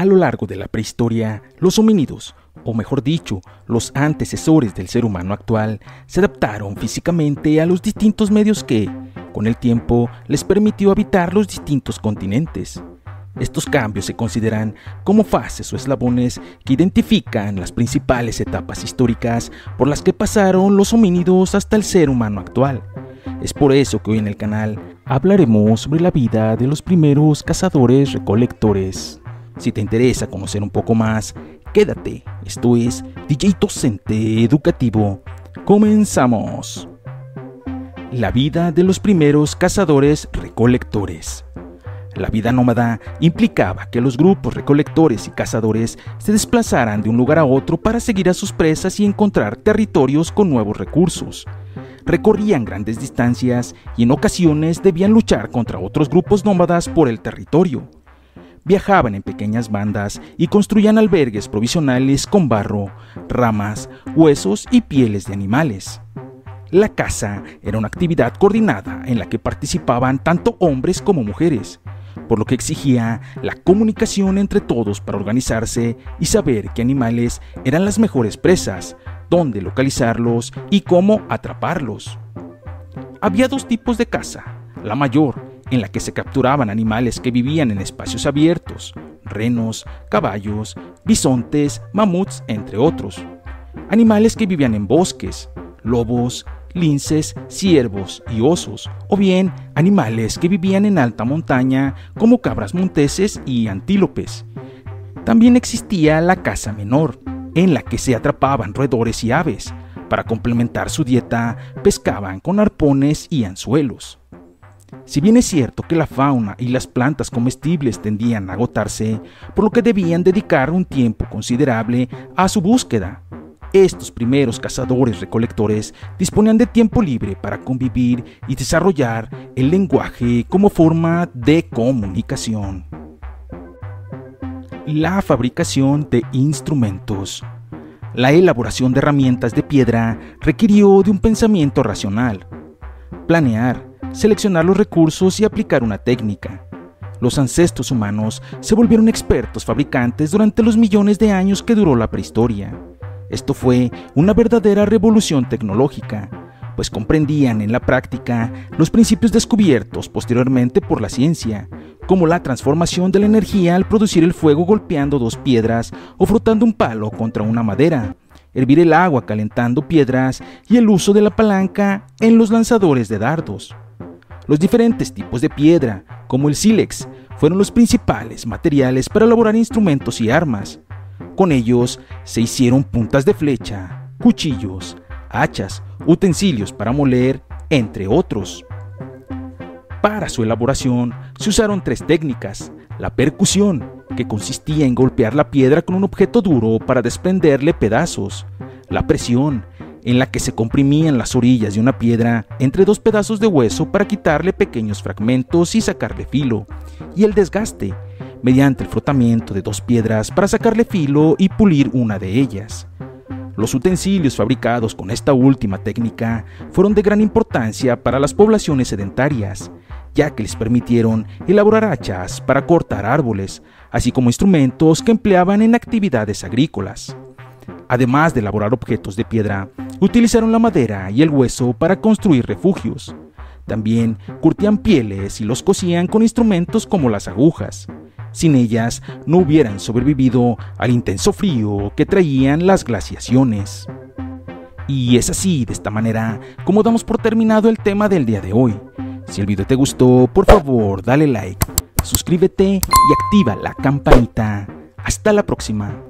A lo largo de la prehistoria, los homínidos, o mejor dicho, los antecesores del ser humano actual, se adaptaron físicamente a los distintos medios que, con el tiempo, les permitió habitar los distintos continentes. Estos cambios se consideran como fases o eslabones que identifican las principales etapas históricas por las que pasaron los homínidos hasta el ser humano actual. Es por eso que hoy en el canal hablaremos sobre la vida de los primeros cazadores recolectores. Si te interesa conocer un poco más, quédate. Esto es DJ Docente Educativo. Comenzamos. La vida de los primeros cazadores recolectores. La vida nómada implicaba que los grupos recolectores y cazadores se desplazaran de un lugar a otro para seguir a sus presas y encontrar territorios con nuevos recursos. Recorrían grandes distancias y en ocasiones debían luchar contra otros grupos nómadas por el territorio. Viajaban en pequeñas bandas y construían albergues provisionales con barro, ramas, huesos y pieles de animales. La caza era una actividad coordinada en la que participaban tanto hombres como mujeres por lo que exigía la comunicación entre todos para organizarse y saber qué animales eran las mejores presas, dónde localizarlos y cómo atraparlos. Había dos tipos de caza, la mayor, en la que se capturaban animales que vivían en espacios abiertos, renos, caballos, bisontes, mamuts, entre otros. Animales que vivían en bosques, lobos, linces, ciervos y osos, o bien animales que vivían en alta montaña como cabras monteses y antílopes. También existía la caza menor, en la que se atrapaban roedores y aves. Para complementar su dieta, pescaban con arpones y anzuelos. Si bien es cierto que la fauna y las plantas comestibles tendían a agotarse, por lo que debían dedicar un tiempo considerable a su búsqueda, estos primeros cazadores recolectores disponían de tiempo libre para convivir y desarrollar el lenguaje como forma de comunicación. La fabricación de instrumentos. La elaboración de herramientas de piedra requirió de un pensamiento racional. Planear, seleccionar los recursos y aplicar una técnica. Los ancestros humanos se volvieron expertos fabricantes durante los millones de años que duró la prehistoria. Esto fue una verdadera revolución tecnológica, pues comprendían en la práctica los principios descubiertos posteriormente por la ciencia, como la transformación de la energía al producir el fuego golpeando dos piedras o frotando un palo contra una madera, hervir el agua calentando piedras y el uso de la palanca en los lanzadores de dardos. Los diferentes tipos de piedra, como el sílex, fueron los principales materiales para elaborar instrumentos y armas. Con ellos se hicieron puntas de flecha, cuchillos, hachas, utensilios para moler, entre otros. Para su elaboración se usaron tres técnicas. La percusión, que consistía en golpear la piedra con un objeto duro para desprenderle pedazos. La presión, en la que se comprimían las orillas de una piedra entre dos pedazos de hueso para quitarle pequeños fragmentos y sacarle filo. Y el desgaste, mediante el frotamiento de dos piedras para sacarle filo y pulir una de ellas. Los utensilios fabricados con esta última técnica fueron de gran importancia para las poblaciones sedentarias, ya que les permitieron elaborar hachas para cortar árboles, así como instrumentos que empleaban en actividades agrícolas. Además de elaborar objetos de piedra, utilizaron la madera y el hueso para construir refugios. También curtían pieles y los cosían con instrumentos como las agujas. Sin ellas no hubieran sobrevivido al intenso frío que traían las glaciaciones. Y es así, de esta manera, como damos por terminado el tema del día de hoy. Si el video te gustó, por favor, dale like, suscríbete y activa la campanita. Hasta la próxima.